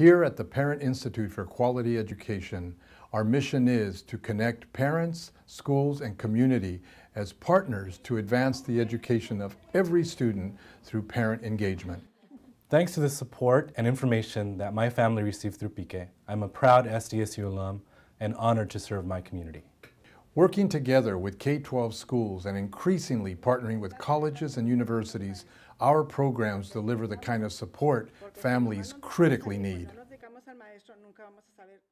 Here at the Parent Institute for Quality Education, our mission is to connect parents, schools, and community as partners to advance the education of every student through parent engagement. Thanks to the support and information that my family received through PIQE, I'm a proud SDSU alum and honored to serve my community. Working together with K-12 schools and increasingly partnering with colleges and universities, our programs deliver the kind of support families critically need. nunca vamos a saber